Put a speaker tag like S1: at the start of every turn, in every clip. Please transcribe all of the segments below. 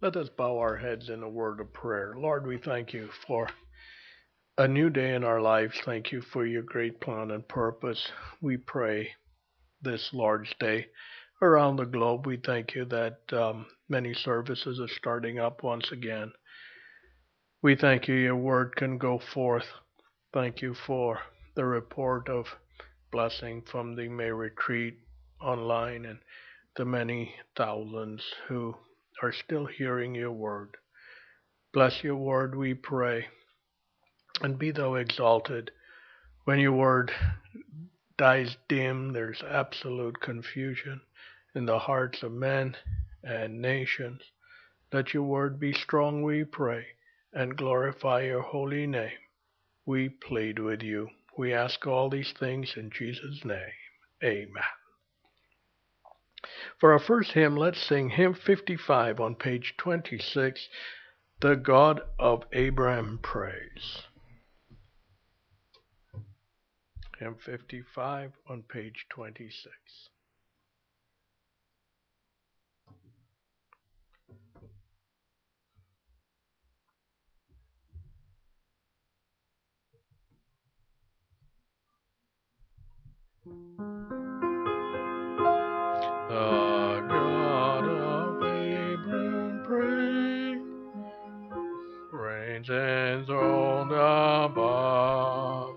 S1: Let us bow our heads in a word of prayer. Lord, we thank you for a new day in our lives. Thank you for your great plan and purpose. We pray this Lord's Day around the globe. We thank you that um, many services are starting up once again. We thank you, your word can go forth. Thank you for the report of blessing from the May retreat online and the many thousands who are still hearing your word. Bless your word, we pray, and be thou exalted. When your word dies dim, there's absolute confusion in the hearts of men and nations. Let your word be strong, we pray, and glorify your holy name. We plead with you. We ask all these things in Jesus' name. Amen. For our first hymn, let's sing hymn 55 on page 26, The God of Abraham Praise. Hymn 55 on page 26. The reigns enthroned above,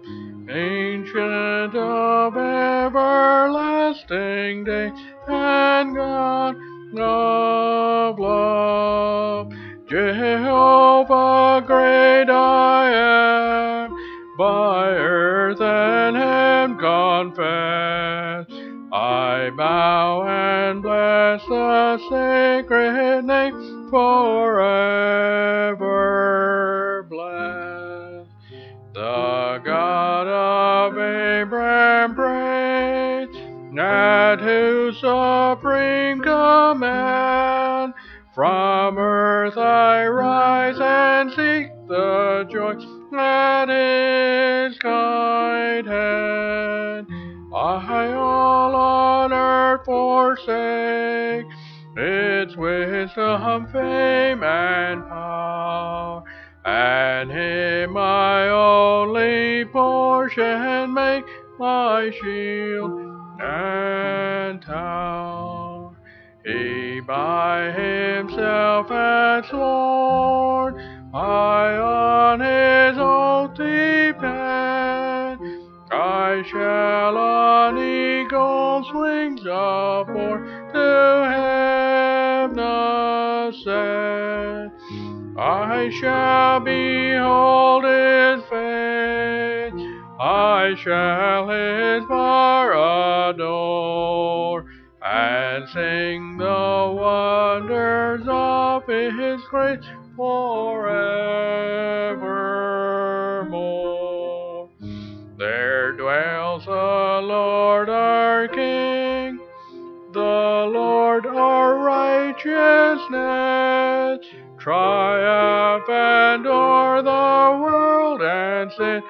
S1: ancient of everlasting day, and God of love, Jehovah great I am, by earth and heaven confess. I bow and bless the sacred name forever at whose supreme command from earth I rise and seek the joy at his kind hand. I all on earth forsake, its wisdom, fame, and power, and him my only portion make my shield and tower. He by himself hath sworn, I on his oath depend. I shall on eagle's wings upward to heaven ascend. I shall behold his face, I shall his power adore, and sing the wonders of his grace forevermore. There dwells the Lord our King, the Lord our righteousness, triumphant o'er the world and sin,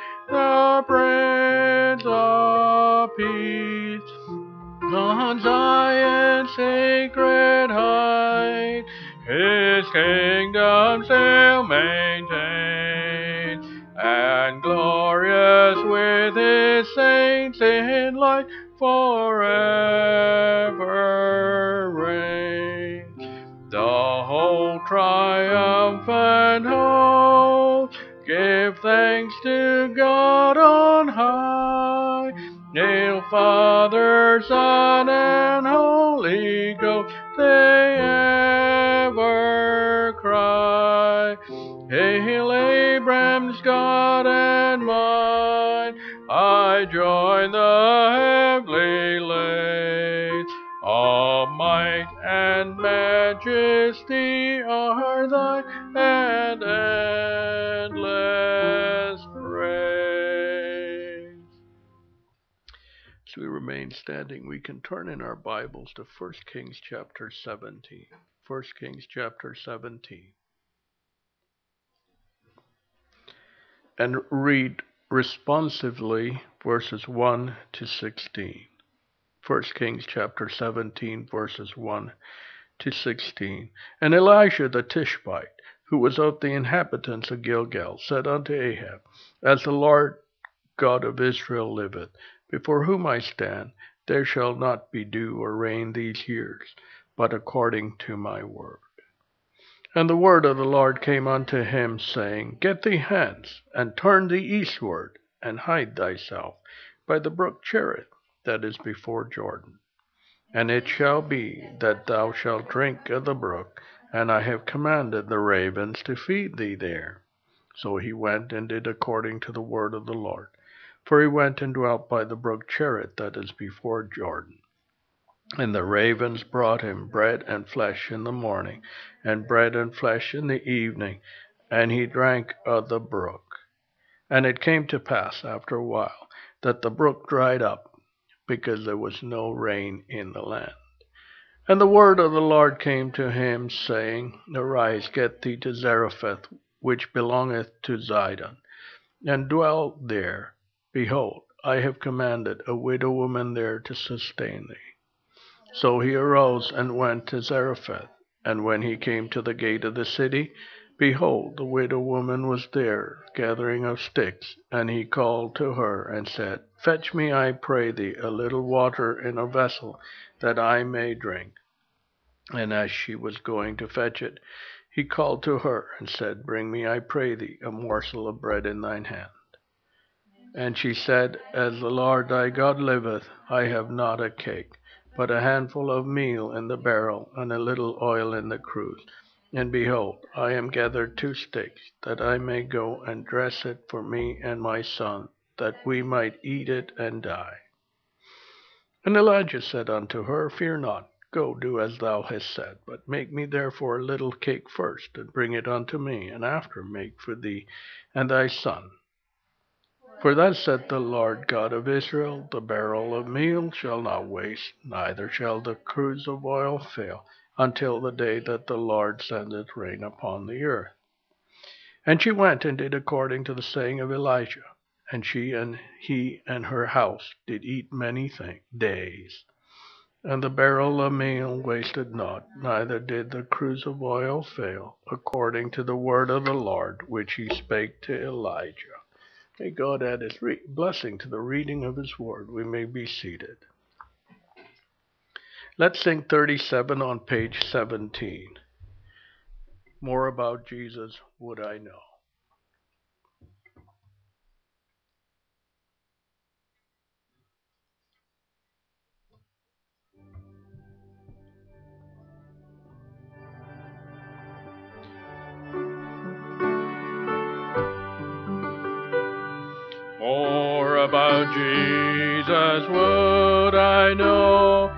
S1: the Prince of Peace. On Zion's sacred height, his kingdom still maintains, and glorious with his saints in light forever Father, Son, and Holy we standing, we can turn in our Bibles to 1 Kings chapter 17. 1 Kings chapter 17. And read responsively verses 1 to 16. 1 Kings chapter 17, verses 1 to 16. And Elijah the Tishbite, who was of the inhabitants of Gilgal, said unto Ahab, As the Lord God of Israel liveth, before whom I stand, there shall not be dew or rain these years, but according to my word. And the word of the Lord came unto him, saying, Get thee hence, and turn thee eastward, and hide thyself by the brook Cherith, that is before Jordan. And it shall be that thou shalt drink of the brook, and I have commanded the ravens to feed thee there. So he went and did according to the word of the Lord. For he went and dwelt by the brook Cherith, that is before Jordan. And the ravens brought him bread and flesh in the morning, and bread and flesh in the evening, and he drank of the brook. And it came to pass after a while that the brook dried up, because there was no rain in the land. And the word of the Lord came to him, saying, Arise, get thee to Zarephath, which belongeth to Zidon, and dwell there. Behold, I have commanded a widow woman there to sustain thee. So he arose and went to Zarephath. And when he came to the gate of the city, behold, the widow woman was there, gathering of sticks. And he called to her, and said, Fetch me, I pray thee, a little water in a vessel, that I may drink. And as she was going to fetch it, he called to her, and said, Bring me, I pray thee, a morsel of bread in thine hand. And she said, As the Lord thy God liveth, I have not a cake but a handful of meal in the barrel, and a little oil in the cruse. And behold, I am gathered two sticks, that I may go and dress it for me and my son, that we might eat it and die. And Elijah said unto her, Fear not, go do as thou hast said, but make me therefore a little cake first, and bring it unto me, and after make for thee and thy son for thus saith the Lord God of Israel, The barrel of meal shall not waste, neither shall the cruse of oil fail, until the day that the Lord sendeth rain upon the earth. And she went and did according to the saying of Elijah. And she and he and her house did eat many things, days. And the barrel of meal wasted not, neither did the cruse of oil fail, according to the word of the Lord which he spake to Elijah. May God add his re- blessing to the reading of his word. We may be seated. Let's sing 37 on page 17. More about Jesus would I know. About Jesus would I know,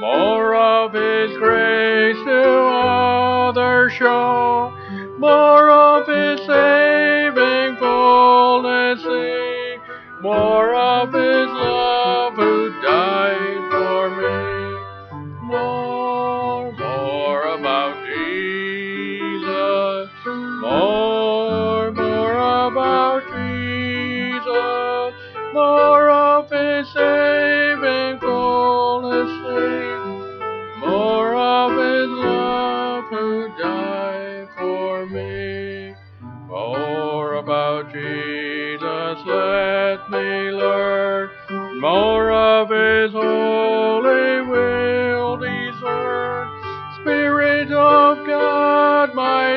S1: more of His grace to others? Show, more of His saving fullness see, more of His love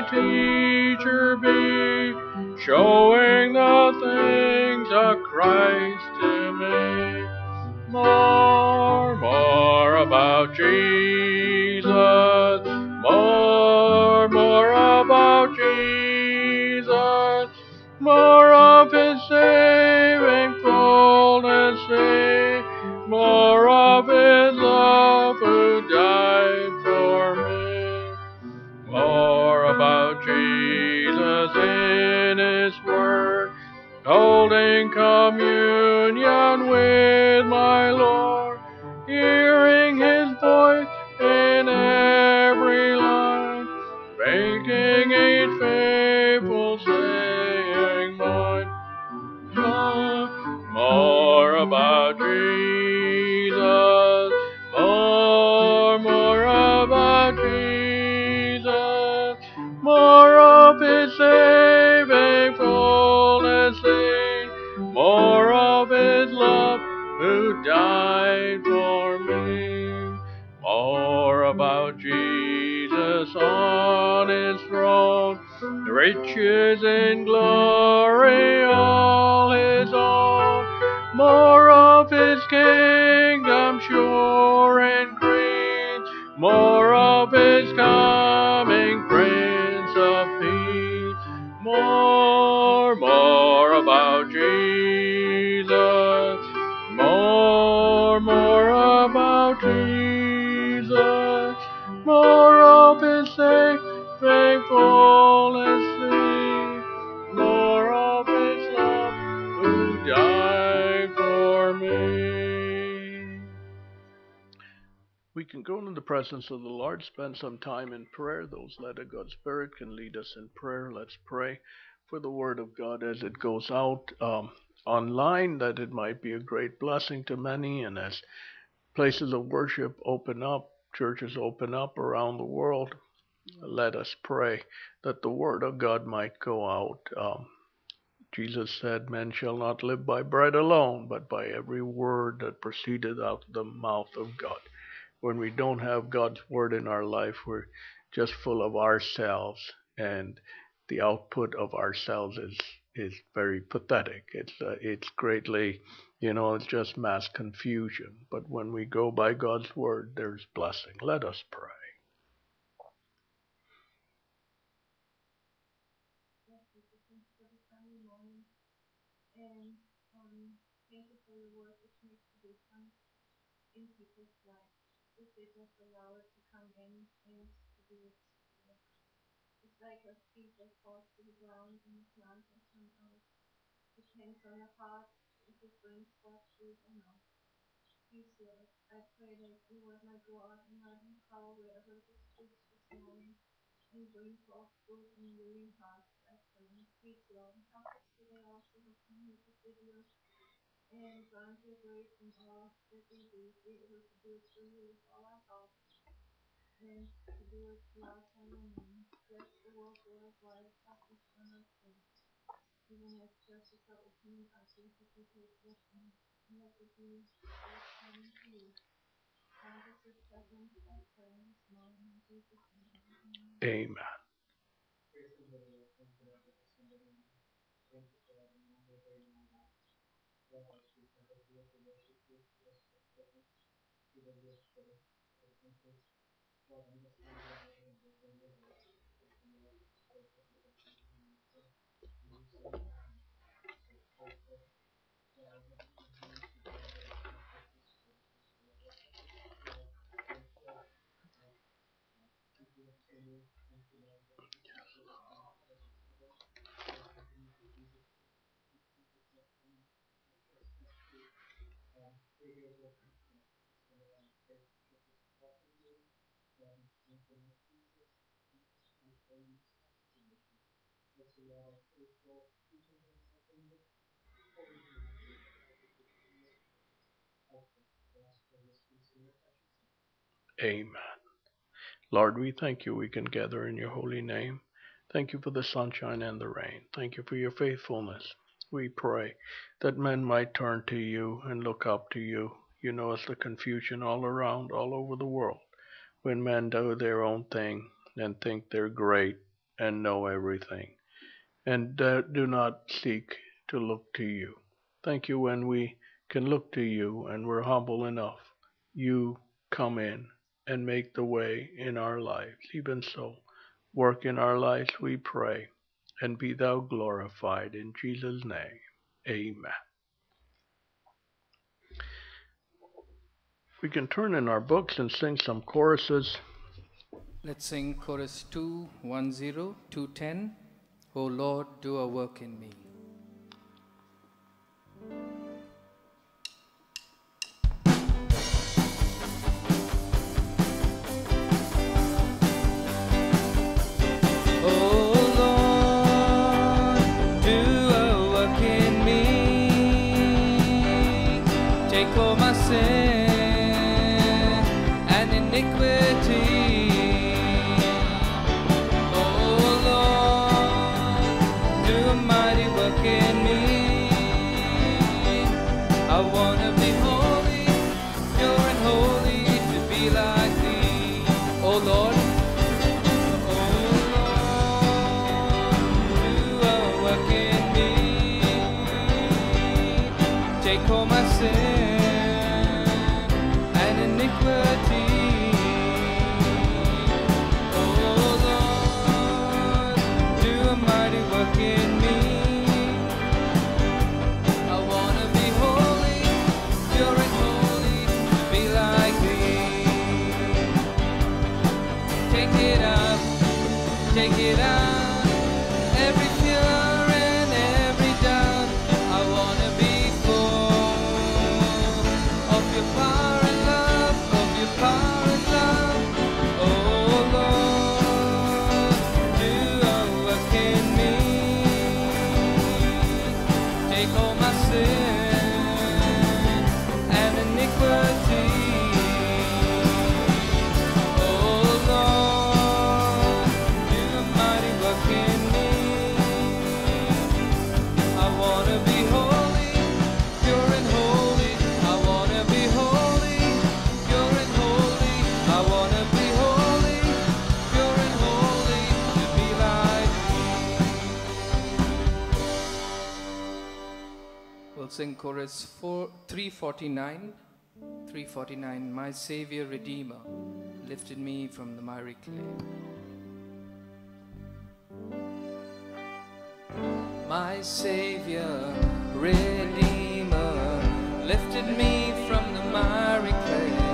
S1: teacher be, showing riches and glory, all his own. More of his kingdom go into the presence of the Lord, spend some time in prayer. Those led of God's Spirit can lead us in prayer. Let's pray for the Word of God as it goes out um, online, that it might be a great blessing to many, and as places of worship open up, churches open up around the world, let us pray that the Word of God might go out. Um, Jesus said, Men shall not live by bread alone, but by every word that proceeded out of the mouth of God when we don't have God's word in our life, we're just full of ourselves, and the output of ourselves is is very pathetic. It's uh, it's greatly, you know, it's just mass confusion. But when we go by God's word, there's blessing. Let us pray.
S2: And um, thank you for your word, which makes a difference in people's If they just allow it to come in and to do its work. It's like a seed that falls to the ground and the plant will come out. Depends on your heart if it brings forth fruit or not. Please, Lord, I pray that your word might go out in might power wherever it is preached this morning and bring forth fruit in willing hearts. I pray. Please, Lord, help us today also with some music videos and grant your grace in all that be able to do it you with all our hearts and to do it glorify your name. Bless the world worldwide, help us on our faith. Even as churches are opening up, let it be great blessing. Let it be great coming to you. Grant us your presence, I pray this morning in Jesus' name. Amen.
S1: Amen. Amen. Lord, we thank you we can gather in your holy name. Thank you for the sunshine and the rain. Thank you for your faithfulness. We pray that men might turn to you and look up to you. You know it's the confusion all around, all over the world, when men do their own thing and think they're great and know everything, and do not seek to look to you. Thank you when we can look to you and we're humble enough. You come in and make the way in our lives. Even so, work in our lives, we pray, and be thou glorified in Jesus' name. Amen. We can turn in our books and sing some choruses.
S3: Let's sing chorus 210, 210. O Lord, do a work in me. chorus four, 349. 349, my Savior Redeemer lifted me from the miry clay. My Savior Redeemer lifted me from the miry clay.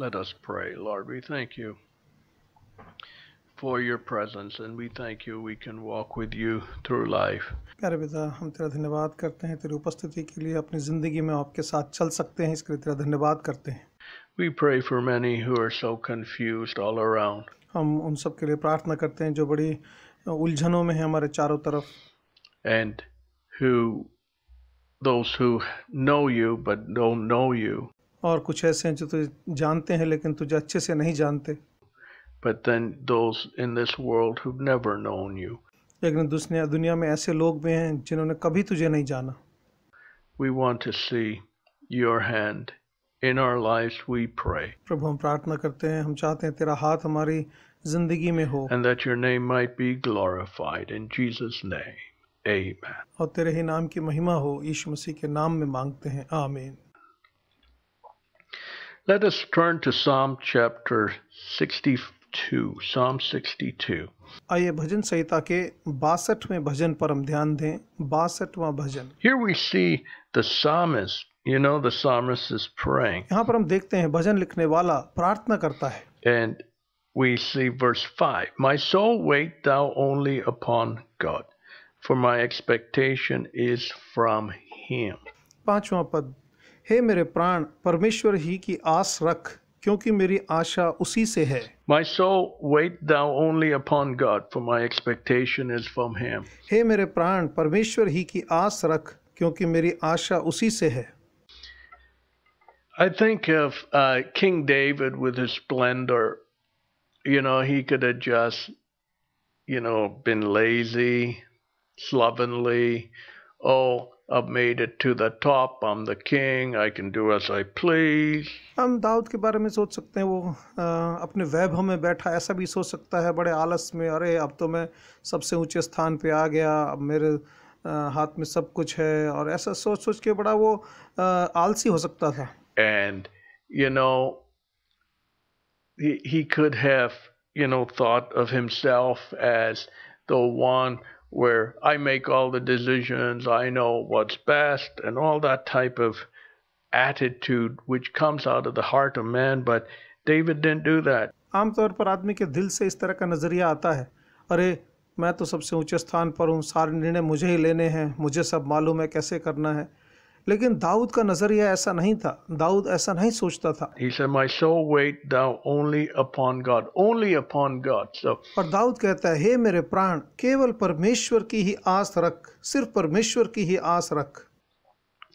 S1: Let us pray. Lord, we thank you for your presence and we thank you we can walk with you through life.
S4: प्यारे पिता हम तेरा धन्यवाद करते हैं तेरी उपस्थिति के लिए अपनी ज़िंदगी में आपके साथ चल सकते हैं इसके लिए तेरा धन्यवाद करते हैं
S1: We pray for many who are so confused all around.
S4: हम उन सब के लिए प्रार्थना करते हैं जो बड़ी उलझनों में हैं हमारे चारों तरफ
S1: and who those who know you but don't know you
S4: और कुछ ऐसे हैं जो तुझे जानते हैं लेकिन तुझे अच्छे से नहीं जानते
S1: but then those in this world who've never known you
S4: लेकिन दुनिया दुनिया में ऐसे लोग भी हैं जिन्होंने कभी तुझे नहीं जाना
S1: we want to see your hand in our lives we pray
S4: प्रभु हम प्रार्थना करते हैं हम चाहते हैं तेरा हाथ हमारी ज़िंदगी में हो
S1: and that your name might be glorified in Jesus name amen
S4: और तेरे ही नाम की महिमा हो यीशु मसीह के नाम में मांगते हैं आमीन
S1: let us turn to psalm chapter 62 psalm 62
S4: आइए भजन संहिता के बासठवें भजन पर हम ध्यान दें बासठवां भजन
S1: here we see the psalmist you know the psalmist is praying
S4: यहाँ पर हम देखते हैं भजन लिखने वाला प्रार्थना करता है
S1: And we see verse 5 My soul, wait thou only upon God, for my expectation is from him.
S4: पांचवा पद हे मेरे प्राण परमेश्वर ही की आस रख क्योंकि मेरी आशा उसी से है
S1: My soul, wait thou only upon God, for my expectation is from him.
S4: हे मेरे प्राण परमेश्वर ही की आस रख क्योंकि मेरी आशा उसी से है
S1: I think of uh, King David with his splendor. You know, he could have just, you know, been lazy, slovenly. Oh, I've made it to the top. I'm the king. I can do as I please.
S4: हम दाऊद के बारे में सोच सकते हैं वो अ, अपने वैभव में बैठा ऐसा भी सोच सकता है बड़े आलस में अरे अब तो मैं सबसे ऊंचे स्थान पे आ गया अब मेरे अ, हाथ में सब कुछ है और ऐसा सोच सोच के बड़ा वो अ, आलसी हो सकता था
S1: And, you know, he, he could have, you know, thought of himself as the one where I make all the decisions, I know what's best, and all that type of attitude which comes out of the heart of man. But David didn't do that.
S4: आमतौर पर आदमी के दिल से इस तरह का नज़रिया आता है अरे मैं तो सबसे ऊंचे स्थान पर हूँ सारे निर्णय मुझे ही लेने हैं मुझे सब मालूम है कैसे करना है लेकिन दाऊद का नज़रिया ऐसा नहीं था दाऊद ऐसा नहीं सोचता था
S1: He said, My soul wait thou only upon God, only upon God. So
S4: और दाऊद कहता है हे मेरे प्राण केवल परमेश्वर की ही आस रख सिर्फ़ परमेश्वर की ही आस रख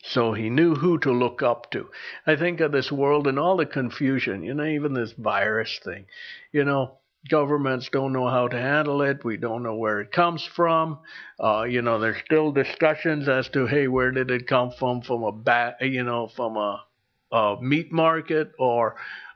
S1: So he knew who to look up to. I think of this world and all the confusion, you know, even this virus thing. You know, governments don't know how to handle it. We don't know where it comes from. Uh, you know, there's still discussions as to, hey, where did it come from? From a bat, you know, from a, a meat market or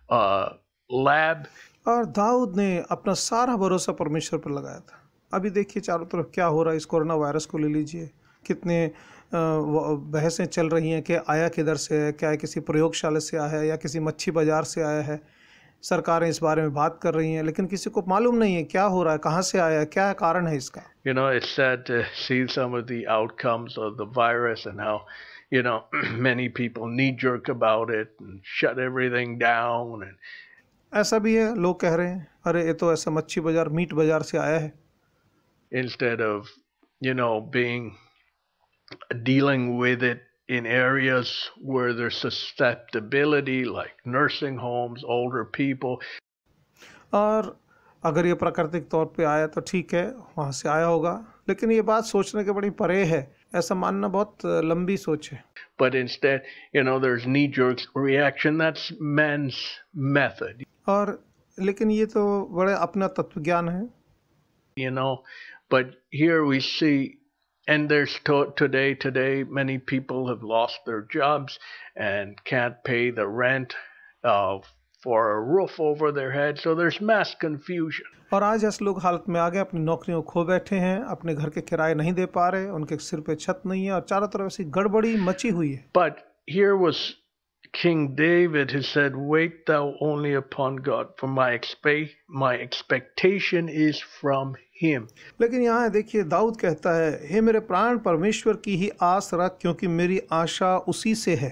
S1: a lab.
S4: और दाऊद ने अपना सारा भरोसा परमेश्वर पर लगाया था अभी देखिए चारों तरफ क्या हो रहा है इस कोरोना वायरस को ले लीजिए कितने अ, व- बहसें चल रही हैं कि आया किधर से है क्या किसी प्रयोगशाला से आया है या किसी मच्छी बाजार से आया है सरकारें इस बारे में बात कर रही हैं लेकिन किसी को मालूम नहीं है क्या हो रहा है कहाँ से आया क्या है कारण है इसका?
S1: You know it's outcomes of the virus and how you know many people need jerk about it shut everything down
S4: ऐसा भी है लोग कह रहे हैं अरे ये तो ऐसा मच्छी बाज़ार मीट बाज़ार से आया है।
S1: Instead of you know being dealing with it in areas where there's susceptibility like nursing homes older people
S4: और अगर ये प्राकृतिक तौर पे आया तो ठीक है वहाँ से आया होगा लेकिन ये बात सोचने के बड़ी परे है ऐसा मानना बहुत लंबी सोच है
S1: but instead you know there's knee jerk reaction that's man's method
S4: और लेकिन ये तो बड़े अपना तत्व ज्ञान है
S1: you know but here we see and there's to- today today many people have lost their jobs and can't pay the rent uh, for a roof over their head so there's mass confusion
S4: और आज ऐसे लोग हालत में आ गए अपनी नौकरियों खो बैठे हैं अपने घर के किराए नहीं दे पा रहे उनके सिर पे छत नहीं है और चारों तरफ ऐसी गड़बड़ी मची हुई है
S1: but here was king david who said wait thou only upon god for my expect my expectation is from हेम
S4: लेकिन यहाँ देखिए दाऊद कहता है हे मेरे प्राण परमेश्वर की ही आस रख क्योंकि मेरी आशा उसी से है.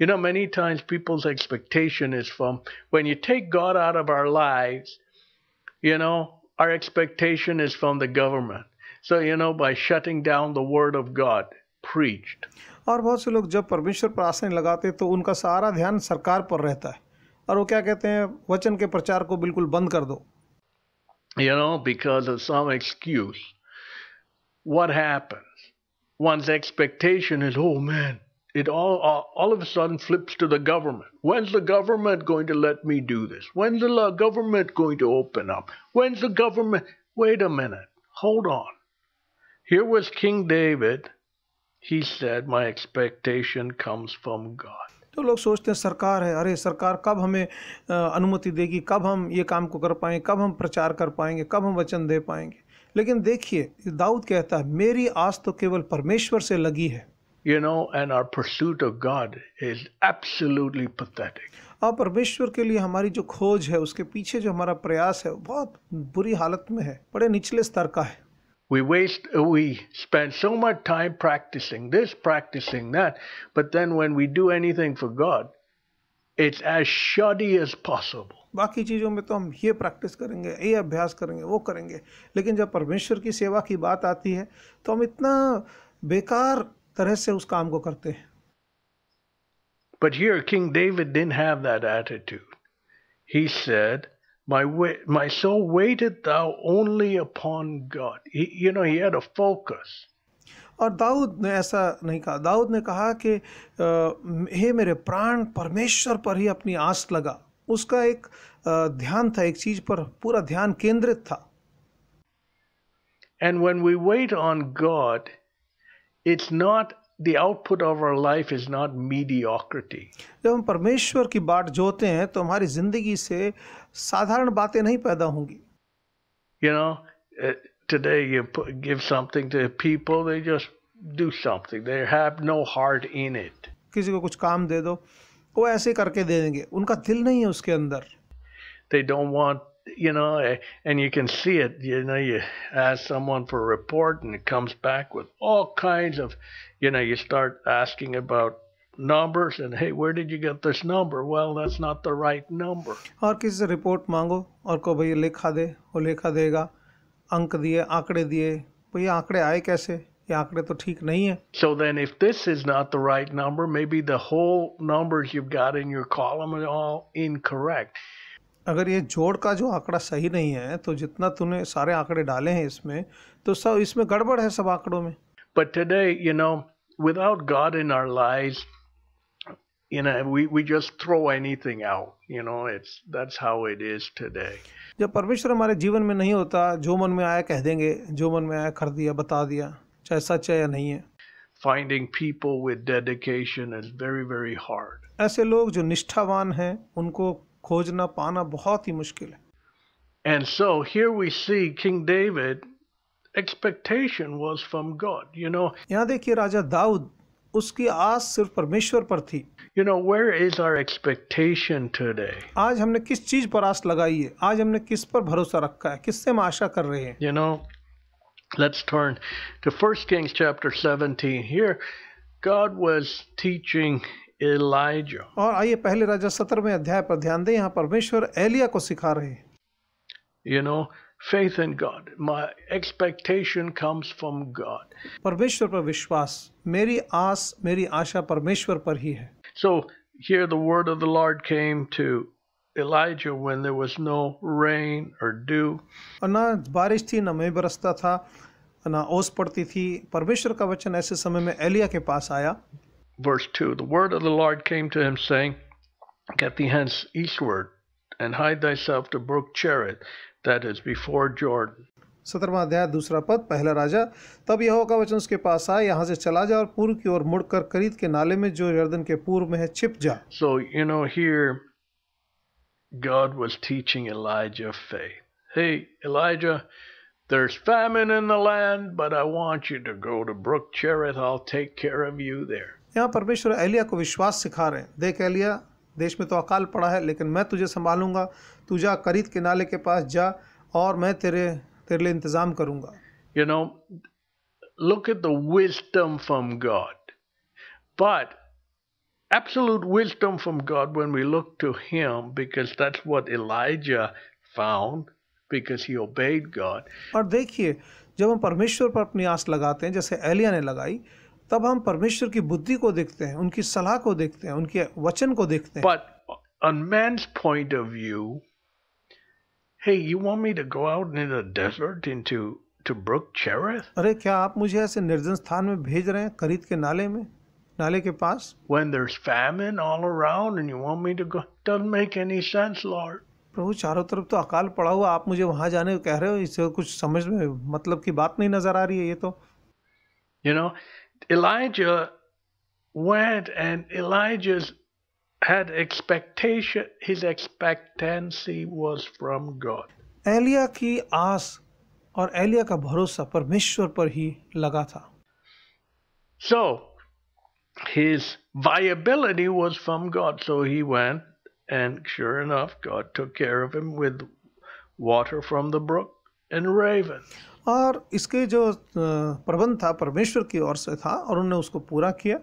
S1: You know many times peoples expectation is from when you take God out of our lives you know our expectation is from the government so you know by shutting down the word of God preached
S4: और बहुत से लोग जब परमेश्वर पर आसन लगाते तो उनका सारा ध्यान सरकार पर रहता है। और वो क्या कहते हैं वचन के प्रचार को बिल्कुल बंद कर दो।
S1: You know, because of some excuse. What happens? One's expectation is, oh man, it all, all all of a sudden flips to the government. When's the government going to let me do this? When's the government going to open up? When's the government? Wait a minute. Hold on. Here was King David. He said, My expectation comes from God.
S4: तो लोग सोचते हैं सरकार है अरे सरकार कब हमें अनुमति देगी कब हम ये काम को कर पाएँगे कब हम प्रचार कर पाएँगे कब हम वचन दे पाएँगे। लेकिन देखिए दाऊद कहता है मेरी आस तो केवल परमेश्वर से लगी है।
S1: You know, and our pursuit of God is absolutely pathetic.
S4: और परमेश्वर के लिए हमारी जो खोज है उसके पीछे जो हमारा प्रयास है वो बहुत बुरी हालत में है बड़े निचले स्तर का है।
S1: We waste, we spend so much time practicing this, practicing that, but then when we do anything for God, it's as shoddy as possible.
S4: बाकी चीज़ों में तो हम ये प्रैक्टिस करेंगे ये अभ्यास करेंगे वो करेंगे लेकिन जब परमेश्वर की सेवा की बात आती है तो हम इतना बेकार तरह से उस काम को करते हैं
S1: But here, King David didn't have that attitude. he said, my, wa- my soul waited thou only upon God. He, you know, he had a focus.
S4: और दाऊद ने ऐसा नहीं कहा दाऊद ने कहा कि अ, हे मेरे प्राण परमेश्वर पर ही अपनी आस लगा उसका एक अ, ध्यान था एक चीज पर पूरा ध्यान केंद्रित था
S1: And when we wait on God, it's not the output of our life is not mediocrity.
S4: जब हम परमेश्वर की बाट जोते हैं तो हमारी ज़िंदगी से साधारण बातें नहीं पैदा होंगी
S1: You know, uh, today you give something to people, they just do something. They have no heart in it.
S4: किसी को कुछ काम दे दो वो ऐसे करके दे देंगे उनका दिल नहीं है उसके अंदर
S1: They don't want, you know, eh, and you can see it. You know, you ask someone for a report and it comes back with all kinds of, you know, you start asking about numbers and hey, where did you get this number? Well, that's not the right number.
S4: और किसी से report मांगो और को भैया लेखा दे वो लेखा देगा अंक दिए आंकड़े दिए भैया आंकड़े आए कैसे ये आंकड़े तो ठीक नहीं है
S1: So then, if this is not the right number, maybe the whole numbers you've got in your column are all incorrect.
S4: अगर ये जोड़ का जो आंकड़ा सही नहीं है तो जितना तूने सारे आंकड़े डाले हैं इसमें तो सब इसमें गड़बड़ है सब आंकड़ों में।
S1: But today you know without God in our lives you know we we just throw anything out you know it's that's how it is today
S4: जब परमेश्वर हमारे जीवन में नहीं होता जो मन में आया कह देंगे जो मन में आया कर दिया बता दिया चाहे सच है या नहीं है।
S1: Finding people with dedication is very very hard
S4: ऐसे लोग जो निष्ठावान हैं उनको खोजना पाना बहुत ही मुश्किल है
S1: And so here we see King David, expectation was from God. You know,
S4: यहाँ देखिए राजा दाऊद उसकी आस सिर्फ़ परमेश्वर पर थी
S1: you know, where is our expectation today?
S4: आज हमने किस चीज़ पर आस लगाई है आज हमने किस पर भरोसा रखा है किससे हम आशा कर रहे हैं
S1: You know, let's turn to 1 Kings chapter 17. Here, God was teaching Elijah.
S4: और आइए पहले राजा सत्र में अध्याय पर ध्यान दें यहाँ परमेश्वर एलिया को सिखा रहे हैं
S1: You know, faith in God. My expectation comes from God.
S4: परमेश्वर पर विश्वास मेरी आस मेरी आशा परमेश्वर पर ही है
S1: So here the word of the Lord came to Elijah when there was no rain or dew.
S4: और ना बारिश थी ना मैं बरसता था ना ओस पड़ती थी परमेश्वर का वचन ऐसे समय में एलिया के पास आया
S1: Verse 2 The word of the Lord came to him, saying, Get thee hence eastward, and hide thyself to brook Cherith, that is before Jordan.
S4: सत्रहवां अध्याय दूसरा पद पहला राजा तब यहोवा का वचन उसके पास आया यहाँ से चला जा और पूर्व की ओर मुड़कर करीत के नाले में जो यर्दन के पूर्व में है छिप जा
S1: So, you know, here God was teaching Elijah faith. Hey, Elijah, there's famine in the land, but I want you to go to Brook Cherith. I'll take care of you there.
S4: यहाँ परमेश्वर एलिया को विश्वास सिखा रहे हैं। देख एलिया देश में तो अकाल पड़ा है लेकिन मैं तुझे संभालूँगा। तू जा करीत के नाले के पास जा और मैं तेरे तेरे लिए इंतज़ाम करूँगा।
S1: You know look at the from God but absolute wisdom from God when we look to him because that's what Elijah found because he obeyed God
S4: और देखिए जब हम परमेश्वर पर अपनी आस लगाते हैं जैसे एलिया ने लगाई तब हम परमेश्वर की बुद्धि को देखते हैं उनकी सलाह को देखते हैं उनके वचन को देखते हैं।
S1: But on man point of view hey you want me to go out in desert into to brook
S4: अरे क्या आप मुझे ऐसे निर्जन स्थान में भेज रहे हैं करीत के नाले में नाले के पास?
S1: When there famine all around and you want me to go doesn't make any sense Lord
S4: प्रभु चारों तरफ़ तो अकाल पड़ा हुआ आप मुझे वहाँ जाने को कह रहे हो इससे कुछ समझ में मतलब की बात नहीं नज़र आ रही है ये तो।
S1: You know Elijah went and Elijah's had expectation, his expectancy was from God.
S4: एलिया की आस और एलिया का भरोसा परमेश्वर पर ही लगा था
S1: So his viability was from God. So he went, and sure enough, God took care of him with water from the brook and raven.
S4: और इसके जो प्रबंध था परमेश्वर की ओर से था और उन्होंने उसको पूरा किया।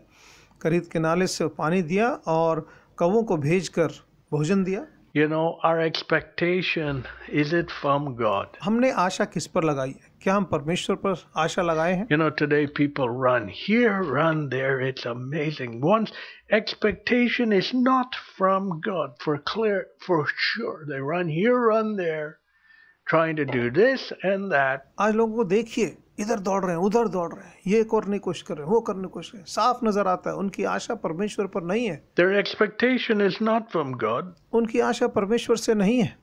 S4: करीत के नाले से पानी दिया और कौों को भेज कर भोजन दिया।
S1: You know our expectation is it from God
S4: हमने आशा किस पर लगाई है? क्या हम परमेश्वर पर आशा लगाए हैं?
S1: You know today people run here run there it's amazing once expectation is not from God for clear for sure they run here run there trying to do this and that.
S4: आज लोगों को देखिए इधर दौड़ रहे हैं उधर दौड़ रहे हैं ये करने की कोशिश कर रहे हैं वो करने की कोशिश कर रहे हैं। साफ़ नज़र आता है उनकी आशा परमेश्वर पर नहीं है।
S1: Their expectation is not from God.
S4: उनकी आशा परमेश्वर से नहीं है।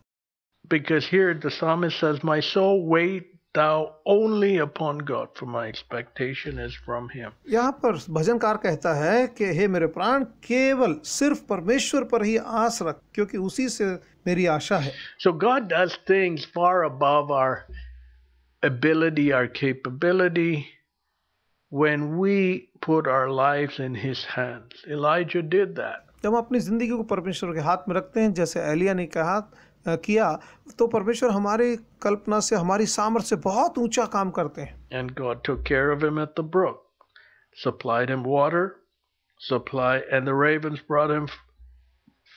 S1: Because here the psalmist says, My soul, wait thou only upon God, for my expectation is from Him.
S4: यहाँ पर भजनकार कहता है कि हे मेरे प्राण केवल सिर्फ परमेश्वर पर ही आस रख क्योंकि उसी से मेरी आशा है
S1: So God does things far above our ability, our capability, when we put our lives in His hands. Elijah did that.
S4: जब हम अपनी जिंदगी को परमेश्वर के हाथ में रखते हैं जैसे एलिया ने कहा अ, किया तो परमेश्वर हमारी कल्पना से हमारी सामर्थ्य से बहुत ऊँचा काम करते हैं
S1: And God took care of him at the brook, supplied him water, supply, and the ravens brought him f-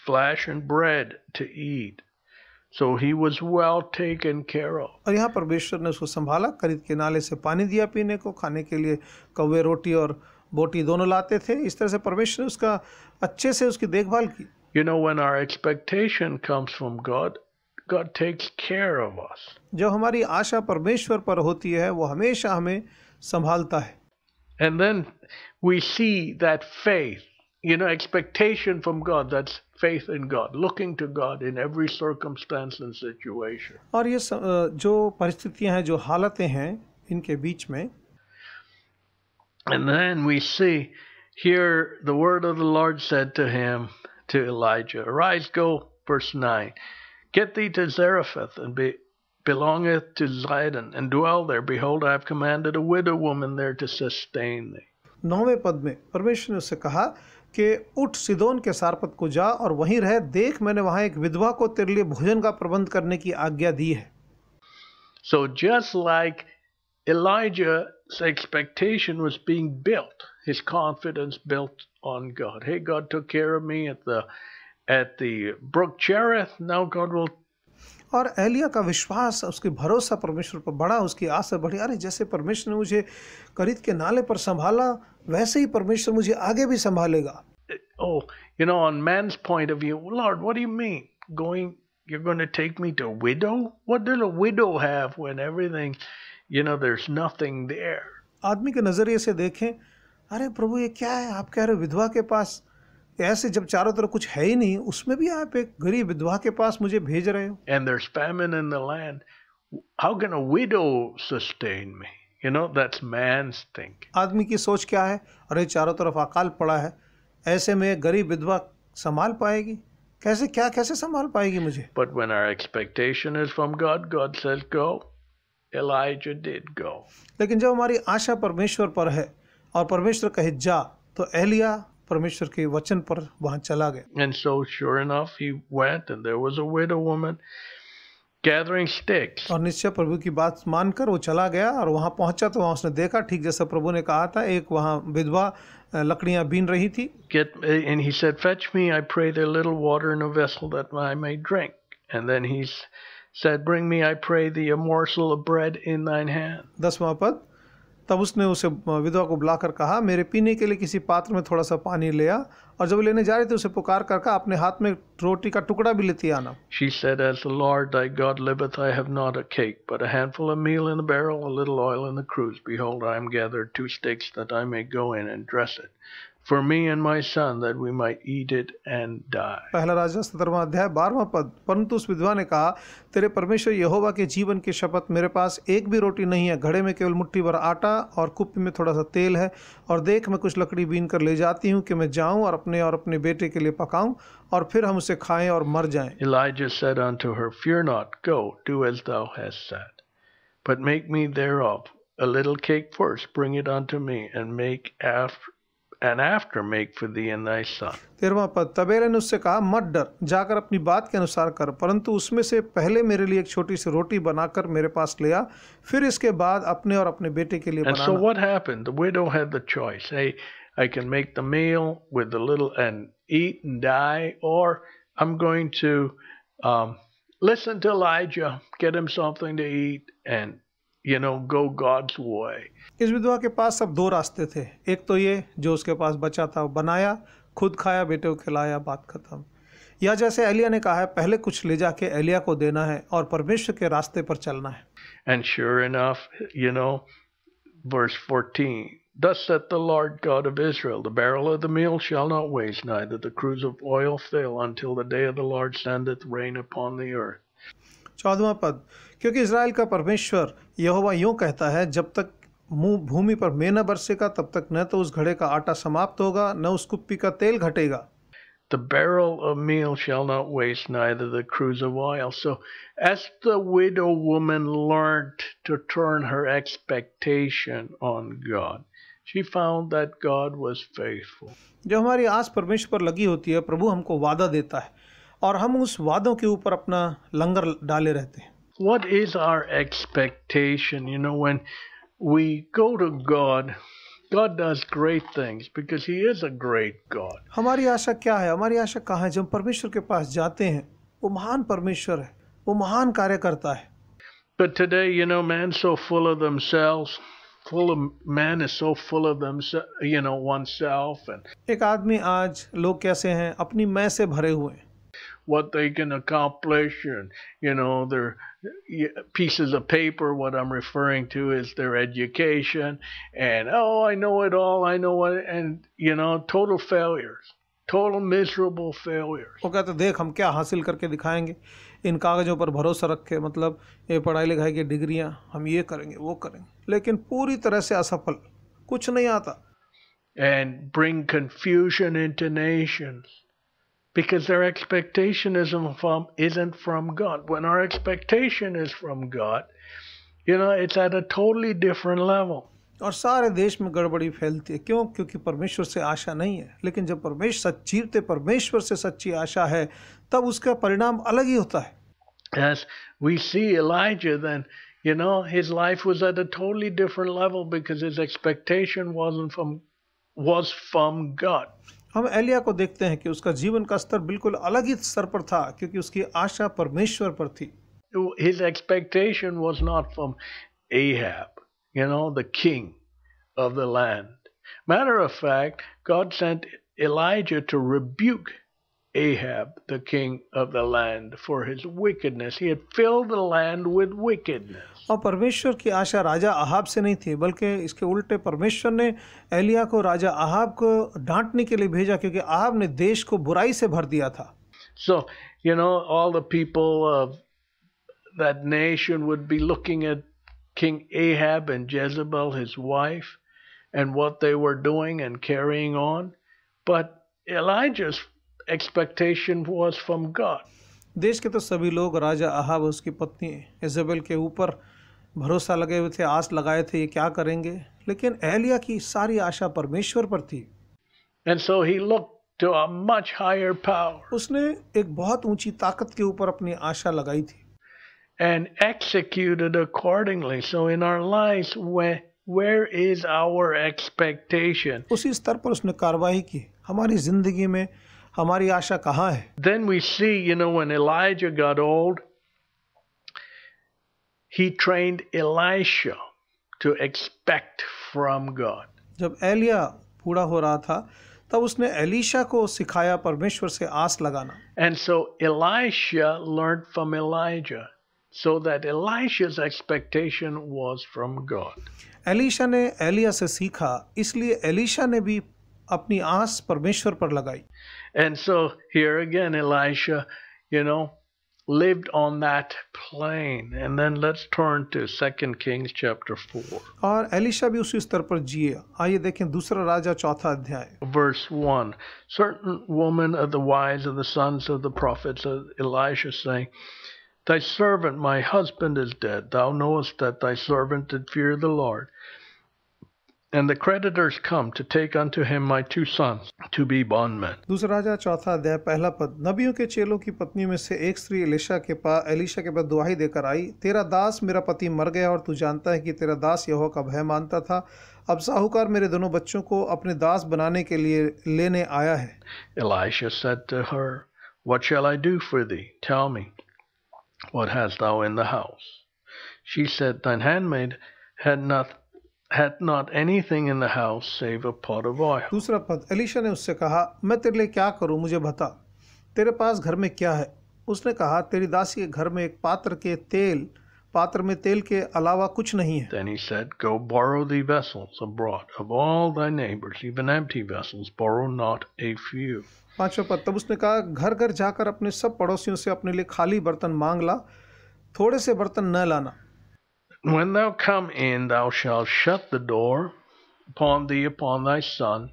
S1: flesh and bread to eat. So he was well taken care of.
S4: और यहाँ परमेश्वर ने उसको संभाला खरीद के नाले से पानी दिया पीने को खाने के लिए कौवे रोटी और बोटी दोनों लाते थे इस तरह से परमेश्वर ने उसका अच्छे से उसकी देखभाल की
S1: You know, when our expectation comes from God, God takes care of us.
S4: जो हमारी आशा परमेश्वर पर होती है वो हमेशा हमें संभालता है
S1: And then we see that faith, you know, expectation from God, that's faith in God, looking to God in every circumstance and situation.
S4: और ये स- अ, जो परिस्थितियां हैं जो हालतें हैं इनके बीच में
S1: And then we see here the word of the Lord said to him, to Elijah, Arise, go, verse 9, get thee to Zarephath, and be, belongeth to Zidon, and dwell there. Behold, I have commanded a widow woman there to sustain thee.
S4: नौवें पद में परमेश्वर ने उससे कहा कि उठ सिदोन के सारपत को जा और वहीं रह देख मैंने वहां एक विधवा को तेरे लिए भोजन का प्रबंध करने की आज्ञा दी है
S1: So just like Elijah's expectation was being built, his confidence built on God. Hey, God took care of me at the at the brook Cherith. Now God will
S4: और एलिया का विश्वास उसकी भरोसा परमेश्वर पर बढ़ा उसकी आशा बढ़ी अरे जैसे परमेश्वर ने मुझे करीत के नाले पर संभाला वैसे ही परमेश्वर मुझे आगे भी संभालेगा
S1: oh, you know, on man's point of view, Lord, what do you mean? Going, you're going to take me to a widow? What does a widow have when everything, you know, there's nothing there?
S4: आदमी के नज़रिए से देखें अरे प्रभु ये क्या है आप कह रहे हो विधवा के पास ऐसे जब चारों तरफ़ कुछ है ही नहीं उसमें भी आप एक गरीब विधवा के पास मुझे भेज रहे हो
S1: And there's famine in the land. How can a widow sustain me? You know, that's man's thinking.
S4: आदमी की सोच क्या है अरे चारों तरफ़ अकाल पड़ा है ऐसे में गरीब विधवा संभाल पाएगी कैसे क्या कैसे संभाल पाएगी मुझे
S1: But when our expectation is from God, God says, Go. Elijah did go.
S4: लेकिन जब हमारी आशा परमेश्वर पर है और परमेश्वर कहे जा तो एलिया परमेश्वर के वचन पर वहाँ चला गया
S1: And so, sure enough, he went, and there was a widow woman gathering sticks.
S4: और निश्चय प्रभु की बात मानकर वो चला गया और वहाँ पहुँचा तो वहाँ उसने देखा ठीक जैसा प्रभु ने कहा था एक वहाँ विधवा अ, लकड़ियाँ बीन रही थी
S1: Get and he said, "Fetch me, I pray a little water in a vessel that I may drink." And then he said, "Bring me, I pray thee, a morsel of bread in thine hand."
S4: दसवां पद तब उसने उसे विधवा को बुलाकर कहा मेरे पीने के लिए किसी पात्र में थोड़ा सा पानी ले आ और जब लेने जा रहे थे उसे पुकार कर कहा अपने हाथ में रोटी का टुकड़ा भी लेती आना
S1: She said, "As the Lord thy God liveth, I have not a cake, but a handful of meal in the barrel, a little oil in the cruse. Behold, I am gathered two sticks that I may go in and dress it, for me and my son, that we might eat it and die."
S4: पहला राजा सत्रहवां अध्याय बारहवां पद परंतु उस विधवा ने कहा तेरे परमेश्वर यहोवा के जीवन की शपथ मेरे पास एक भी रोटी नहीं है घड़े में केवल मुट्ठी भर आटा और कुप्पी में थोड़ा सा तेल है और देख मैं कुछ लकड़ी बीन कर ले जाती हूँ कि मैं जाऊँ और अपने और अपने बेटे के लिए पकाऊं और फिर हम उसे खाएं और मर जाएं
S1: Elijah said unto her, Fear not, go, do as thou hast said. But make me thereof a little cake first, bring it unto me, and make after and after make for thee and thy son.
S4: तेरहवां पद तबेले ने उससे कहा मत डर जाकर अपनी बात के अनुसार कर परंतु उसमें से पहले मेरे लिए एक छोटी सी रोटी बनाकर मेरे पास ले आ फिर इसके बाद अपने और अपने बेटे के लिए
S1: And so
S4: banana
S1: what happened? The widow had the choice. Hey, I can make the meal with the little and eat and die, or I'm going to um, listen to Elijah, get him something to eat, and you know, go God's way.
S4: इस विधवा के पास सब दो रास्ते थे। एक तो ये जो उसके पास बचा था बनाया खुद खाया बेटे को खिलाया बात खत्म। या जैसे एलिया ने कहा है पहले कुछ ले जाके एलिया को देना है और परमेश्वर के रास्ते पर चलना है।
S1: And sure enough you know verse 14 Thus saith the Lord God of Israel, the barrel of the meal shall not waste, neither the cruse of oil fail, until the day of the Lord sendeth rain upon the earth.
S4: चौदवा पद क्योंकि Israel का परमेश्वर यहोवा यूँ कहता है जब तक भूमि पर में न बरसेगा तब तक न तो उस घड़े का आटा समाप्त होगा न उस कुप्पी का तेल घटेगा
S1: The barrel of meal shall not waste, neither the cruse of oil. So, as the widow woman learned to turn her expectation on God, she found that God was faithful.
S4: जो हमारी आस परमेश्वर पर लगी होती है प्रभु हमको वादा देता है और हम उस वादों के ऊपर अपना लंगर डाले रहते हैं
S1: What is our expectation? You know, when we go to God, God does great things because He is a great God.
S4: हमारी आशा क्या है हमारी आशा कहाँ है जब हम परमेश्वर के पास जाते हैं वो महान परमेश्वर है वो महान कार्य करता है
S1: But today, you know, man's so full of themselves. Full of man is so full of themselves, you know, oneself and
S4: एक आदमी आज लोग कैसे हैं अपनी मैं से भरे हुए हैं
S1: what they can accomplish, and you know, their y- pieces of paper. What I'm referring to is their education, and oh, I know it all. I know it, and you know, total failures, total miserable failures.
S4: वो कहते देख हम क्या हासिल करके दिखाएंगे इन कागज़ों पर भरोसा रख के मतलब ये पढ़ाई लिखाई की डिग्रियां हम ये करेंगे वो करेंगे लेकिन पूरी तरह से असफल कुछ नहीं आता
S1: and bring confusion into nations because their expectation isn't from isn't from God. When our expectation is from God, you know, it's at a totally different level.
S4: और सारे देश में गड़बड़ी फैलती है क्यों क्योंकि परमेश्वर से आशा नहीं है लेकिन जब परमेश्वर सच्चीरते परमेश्वर से सच्ची आशा है तब उसका परिणाम अलग ही होता है
S1: As we see Elijah, then you know his life was at a totally different level because his expectation wasn't from was from God.
S4: हम एलिया को देखते हैं कि उसका जीवन का स्तर बिल्कुल अलग ही स्तर पर था क्योंकि उसकी आशा परमेश्वर पर थी
S1: his expectation was not from Ahab, you know, the king of the land. Matter of fact, God sent Elijah to rebuke Ahab, the king of the land, for his wickedness. He had filled the land with wickedness.
S4: और परमेश्वर की आशा राजा Ahab से नहीं थी बल्कि इसके उल्टे परमेश्वर ने एलिया को राजा अहाब को डांटने के लिए भेजा क्योंकि अहाब ने देश को बुराई से भर दिया था
S1: So, you know, all the people of that nation would be looking at King Ahab and Jezebel, his wife, and what they were doing and carrying on. But Elijah's expectation was from God.
S4: देश के तो सभी लोग राजा Ahab उसकी पत्नी इजेबल के ऊपर भरोसा लगे हुए थे आस लगाए थे ये क्या करेंगे लेकिन एलिया की सारी आशा परमेश्वर पर थी
S1: And so he looked to a much higher power
S4: उसने एक बहुत ऊँची ताकत के ऊपर अपनी आशा लगाई थी
S1: and executed accordingly. So in our lives, where, where is our expectation?
S4: उसी स्तर पर उसने कार्रवाई की हमारी ज़िंदगी में हमारी आशा कहाँ है
S1: Then we see, you know, when Elijah got old, he trained Elisha to expect from God.
S4: जब एलिया बूढ़ा हो रहा था तब उसने एलिशा को सिखाया परमेश्वर से आस लगाना
S1: And so Elisha learned from Elijah, so that Elisha's expectation was from God.
S4: Elisha ने एलिया से सीखा इसलिए एलिशा ने भी अपनी आस परमेश्वर पर लगाई
S1: And so here again, Elisha, you know, lived on that plane. And then let's turn to 2 Kings chapter 4,
S4: और एलिशा भी उसी स्तर पर जिए आइए देखें दूसरा राजा चौथा अध्याय
S1: verse 1. Certain woman of the wives of the sons of the prophets of Elisha saying, Thy servant, my husband, is dead. Thou knowest that thy servant did fear the Lord. And the creditors come to take unto him my two sons to be bondmen.
S4: दूसरा राजा चौथा अध्याय पहला पद नबियों के चेलों की पत्नी में से एक स्त्री एलिशा के पास एलिशा के पास दुहाई देकर आई तेरा दास मेरा पति मर गया और तू जानता है कि तेरा दास यहोवा का भय मानता था अब साहूकार मेरे दोनों बच्चों को अपने दास बनाने के लिए लेने आया है
S1: Elisha said to her, What shall I do for thee? Tell me, what hast thou in the house? She said, Thine handmaid had not had not anything in the house save a pot of oil.
S4: दूसरा पद Elisha ने उससे कहा मैं तेरे लिए क्या करूँ मुझे बता तेरे पास घर में क्या है उसने कहा तेरी दासी के घर में एक पात्र के तेल पात्र में तेल के अलावा कुछ नहीं है
S1: Then he said, Go borrow thee vessels abroad of all thy neighbors, even empty vessels, borrow not a few.
S4: पांचवा पद तब उसने कहा घर घर जाकर अपने सब पड़ोसियों से अपने लिए खाली बर्तन मांग ला थोड़े से बर्तन न लाना
S1: When thou come in, thou shalt shut the door upon thee upon thy son,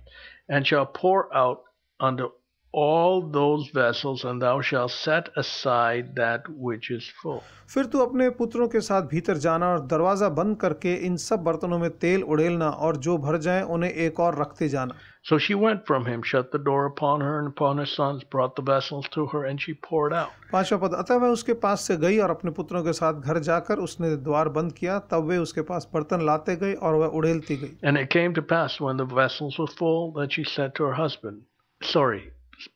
S1: and shalt pour out unto all those vessels, and thou shalt set aside that which is full.
S4: फिर तू अपने पुत्रों के साथ भीतर जाना और दरवाज़ा बंद करके इन सब बर्तनों में तेल उड़ेलना और जो भर जाए उन्हें एक और रखते जाना
S1: So she went from him, shut the door upon her and upon her sons, brought the vessels to her, and she poured out.
S4: पांचवा पद अतः वह उसके पास से गई और अपने पुत्रों के साथ घर जाकर उसने द्वार बंद किया तब वे उसके पास बर्तन लाते गए और वह उड़ेलती गई
S1: And it came to pass when the vessels were full that she said to her husband, sorry,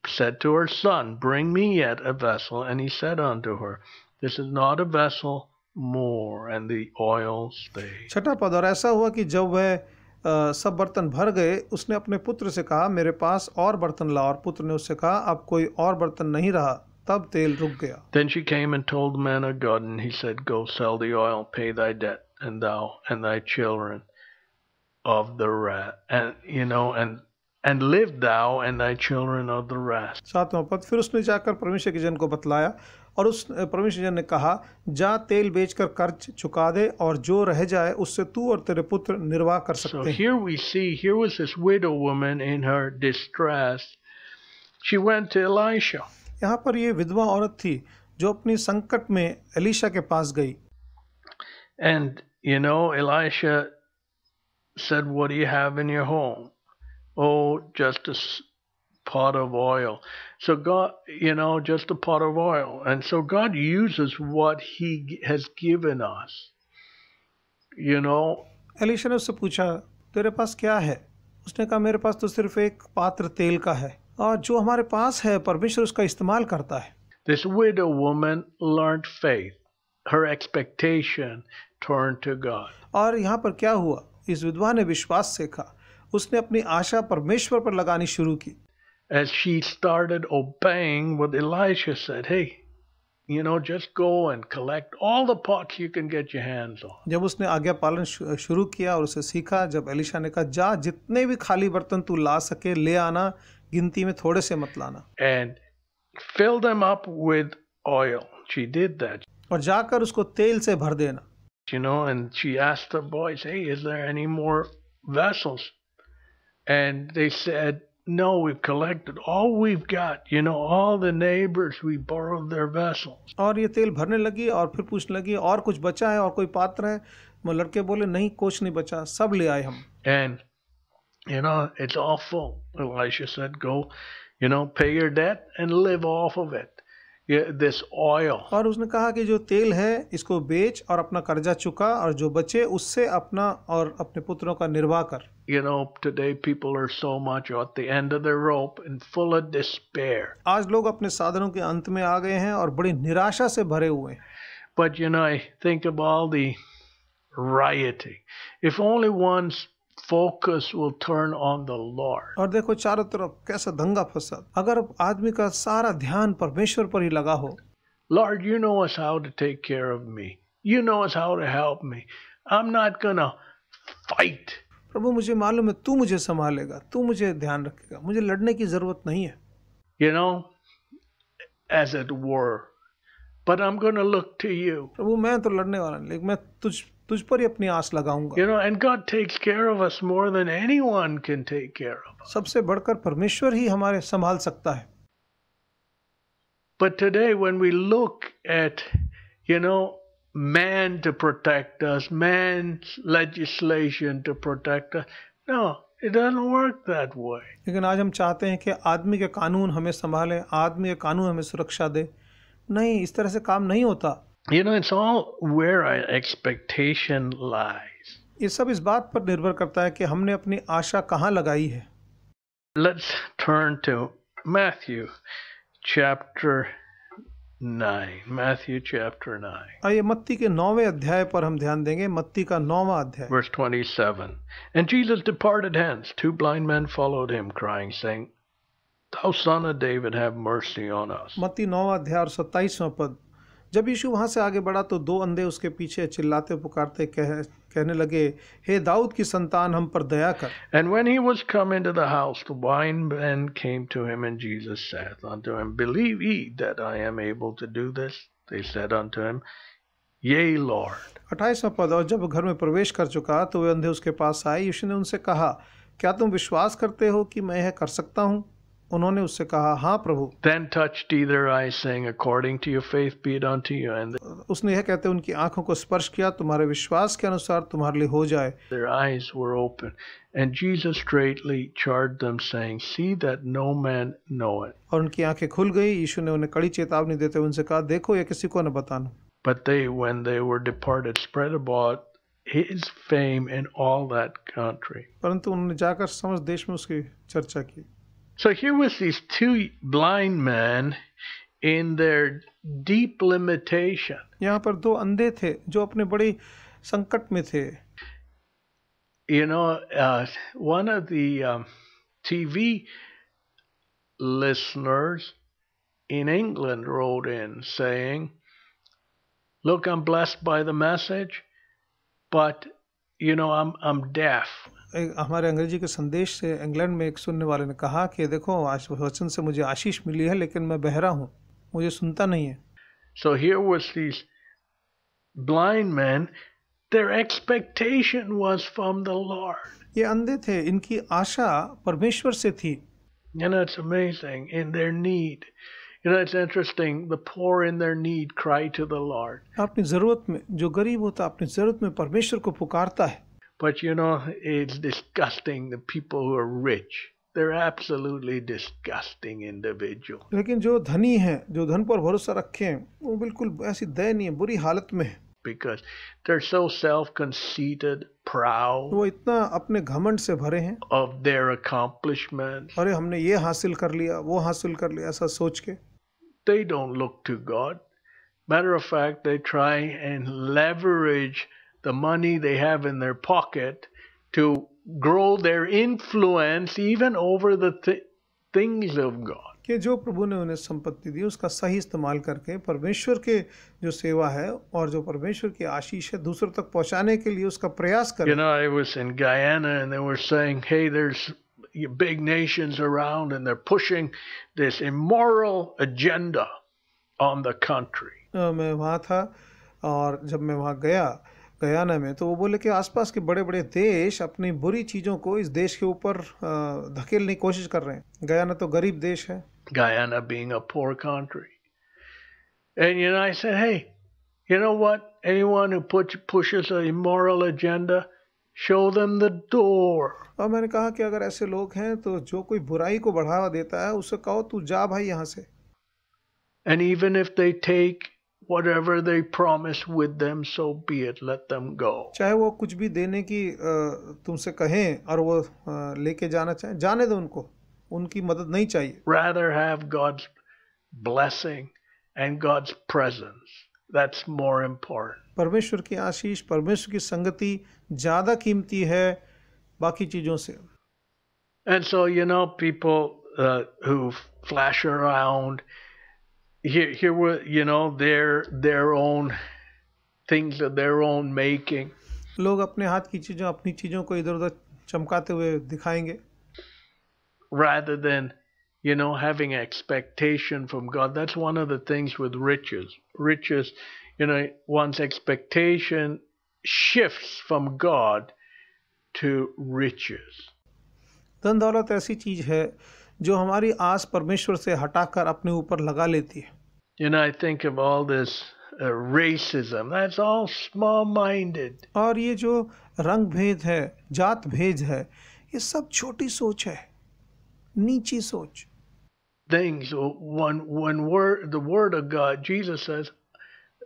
S1: said to her son, Bring me yet a vessel. And he said unto her, This is not a vessel more, and the oil stayed.
S4: छठा पद और ऐसा हुआ कि जब वह अ, सब बर्तन भर गए उसने अपने पुत्र से कहा मेरे पास और बर्तन ला और पुत्र ने उससे कहा अब कोई और बर्तन नहीं रहा तब तेल रुक गया
S1: Then she came and told the man of God, and he said, Go sell the oil, pay thy debt, and thou and thy children of the rest, and you know, and and live thou and thy children of the rest.
S4: सातवां पद फिर उसने जाकर परमेश्वर के जन को बतलाया और उस परमेश्वर जन ने कहा जा तेल बेचकर कर्ज चुका दे और जो रह जाए उससे तू और तेरे पुत्र निर्वाह कर
S1: So
S4: सकते हैं
S1: here we see, here was this widow woman in her distress. She went to Elisha.
S4: यहाँ पर ये विधवा औरत थी जो अपनी संकट में एलिशा के पास गई
S1: And, you know, Elisha said, What do you have in your home? Oh, just a s- pot of oil. So, God, you know, just a pot of oil. And so, God uses what He g- has given us. You know,
S4: Elisha ने उससे पूछा तेरे पास क्या है उसने कहा मेरे पास तो सिर्फ एक पात्र तेल का है और जो हमारे पास है परमेश्वर उसका इस्तेमाल करता है
S1: this widow woman learned faith. Her expectation turned to God.
S4: और यहाँ पर क्या हुआ इस विधवा ने विश्वास सीखा उसने अपनी आशा परमेश्वर पर लगानी शुरू की
S1: as she started obeying what Elisha said, hey, you know, just go and collect all the pots you can get your hands on.
S4: जब उसने आज्ञा पालन शुरू किया और उसे सीखा जब एलिशा ने कहा जा जितने भी खाली बर्तन तू ला सके ले आना गिनती में थोड़े से मत लाना
S1: And fill them up with oil. She did that,
S4: और जाकर उसको तेल से भर देना
S1: you know, and she asked the boys, hey, is there any more vessels? And they said, no, we've collected all we've got. You know, all the neighbors, we borrowed their vessels.
S4: और ये तेल भरने लगी और फिर पूछने लगी और कुछ बचा है और कोई पात्र है वो लड़के बोले नहीं कुछ नहीं बचा सब ले आए हम
S1: And, you know, it's all full. Elisha said, go, you know, pay your debt and live off of it. This oil.
S4: और उसने कहा कि जो तेल है इसको बेच और अपना कर्जा चुका और जो बचे उससे अपना और अपने पुत्रों का निर्वाह कर
S1: You know, today people are so much at the end of their rope and full of despair.
S4: आज लोग अपने साधनों के अंत में आ गए हैं और बड़ी निराशा से भरे हुए हैं
S1: But, you know, I think of all the rioting. If only one's focus will turn on the Lord
S4: और देखो चारों तरफ़ कैसा दंगा फसाद अगर आदमी का सारा ध्यान परमेश्वर पर ही लगा हो।
S1: Lord you know us how to take care of me you know us how to help me I am not gonna fight
S4: प्रभु मुझे मालूम है तू मुझे संभालेगा तू मुझे ध्यान रखेगा। मुझे लड़ने की ज़रूरत नहीं है।
S1: You know as it were but I am gonna look to you
S4: प्रभु मैं तो लड़ने वाला नहीं लेकिन मैं तुझ तुझ पर ही अपनी आस लगाऊँगा।
S1: You know and God takes care of us more than anyone can take care of
S4: सबसे बढ़कर परमेश्वर ही हमारे संभाल सकता है।
S1: But today when we look at you know man to protect us man legislation to protect us no it doesn't work that way
S4: लेकिन आज हम चाहते हैं कि आदमी के कानून हमें संभाले आदमी के कानून हमें सुरक्षा दे। नहीं इस तरह से काम नहीं होता।
S1: You know, it's all where our expectation lies.
S4: ये सब इस बात पर निर्भर करता है कि हमने अपनी आशा कहाँ लगाई है
S1: Let's turn to Matthew chapter 9. Matthew chapter 9,
S4: आइए मत्ती के नौवें अध्याय पर हम ध्यान देंगे मत्ती का नौवां अध्याय
S1: verse 27. And Jesus departed hence. Two blind men followed him, crying, saying, Thou son of David, have mercy on us.
S4: मत्ती नौवां अध्याय और सत्ताईसवां पद जब यीशु वहाँ से आगे बढ़ा तो दो अंधे उसके पीछे चिल्लाते पुकारते कह कहने लगे हे दाऊद की संतान हम पर दया कर।
S1: And when he was come into the house the blind man came to him and Jesus said unto him believe he that I am able to do this they said unto him yea Lord
S4: 28वां पद और जब घर में प्रवेश कर चुका तो वे अंधे उसके पास आए। यीशु ने उनसे कहा क्या तुम विश्वास करते हो कि मैं यह कर सकता हूँ? उन्होंने उससे कहा हाँ प्रभु
S1: Then touched he their eyes, saying, According to your faith be it unto you. And
S4: उसने यह कहते उनकी आँखों को स्पर्श किया तुम्हारे विश्वास के अनुसार तुम्हारे लिए हो जाए
S1: their eyes were open. And Jesus straightly charged them, saying, See that no man know it.
S4: और उनकी आँखें खुल गई यीशु ने उन्हें कड़ी चेतावनी देते हुए उनसे कहा देखो यह किसी को न बताना
S1: But they, when they were departed, spread abroad his fame in all that country.
S4: परंतु उन्होंने जाकर समस्त देश में उसकी चर्चा की
S1: So here was these two blind men in their deep limitation.
S4: यहाँ पर दो अंधे थे जो अपने बड़ी संकट में थे
S1: You know, uh, one of the um, TV listeners in England wrote in saying, Look, I'm blessed by the message, but you know, I'm I'm deaf.
S4: हमारे अंग्रेज़ी के संदेश से इंग्लैंड में एक सुनने वाले ने कहा कि देखो वचन से मुझे आशीष मिली है लेकिन मैं बहरा हूँ मुझे सुनता नहीं है।
S1: So here was this blind man their expectation was from the Lord
S4: ये अंधे थे इनकी आशा परमेश्वर से थी। अपनी ज़रूरत में जो गरीब होता है अपनी ज़रूरत में परमेश्वर को पुकारता है।
S1: But you know, it's disgusting. The people who are rich, they're absolutely disgusting individuals.
S4: लेकिन जो धनी हैं जो धन पर भरोसा रखे हैं वो बिल्कुल ऐसी दयनीय बुरी हालत में है
S1: because they're so self-conceited, proud
S4: वो इतना अपने घमंड से भरे हैं
S1: of their accomplishments.
S4: अरे हमने ये हासिल कर लिया वो हासिल कर लिया ऐसा सोच के
S1: They don't look to God. Matter of fact, they try and leverage the money they have in their pocket to grow their influence even over the th- things of God.
S4: कि जो प्रभु ने उन्हें संपत्ति दी उसका सही इस्तेमाल करके परमेश्वर के जो सेवा है और जो परमेश्वर की आशीष है दूसरों तक पहुंचाने के लिए उसका प्रयास
S1: You
S4: करें
S1: know, I was in Guyana and they were saying, hey, there's big nations around and they're pushing this immoral agenda on the country.
S4: अ, मैं वहाँ था और जब मैं वहाँ गया गयाना में तो वो बोले कि आसपास के बड़े बड़े देश अपनी बुरी चीज़ों को इस देश के ऊपर धकेलने की कोशिश कर रहे हैं। गयाना तो गरीब देश है।
S1: Guyana being a poor country and you know I said hey you know what anyone who
S4: और मैंने कहा कि अगर ऐसे लोग हैं तो जो कोई बुराई को बढ़ावा देता है उसे कहो तू जा भाई यहाँ से.
S1: And even if they take whatever they promise with them, so be it. Let them go.
S4: चाहे वो कुछ भी देने की अ, तुमसे कहें और वो अ, लेके जाना चाहें जाने दो उनको उनकी मदद नहीं चाहिए
S1: Rather have God's blessing and God's presence. That's more important.
S4: परमेश्वर की आशीष परमेश्वर की संगति ज़्यादा कीमती है बाकी चीज़ों से
S1: And so, you know, people uh, who flash around, here, here were, you know, their their own things of their own making.
S4: लोग अपने हाथ की चीज़ों अपनी चीज़ों को इधर उधर चमकाते हुए दिखाएंगे
S1: rather than you know having expectation from god that's one of the things with riches riches you know one's expectation shifts from god to riches
S4: धन दौलत ऐसी चीज़ है जो हमारी आस परमेश्वर से हटाकर अपने ऊपर लगा लेती है
S1: you know i think of all this uh, racism that's all small minded
S4: और ये जो रंग भेद है जात भेद है ये सब छोटी सोच है नीची सोच
S1: things when when word the word of god jesus says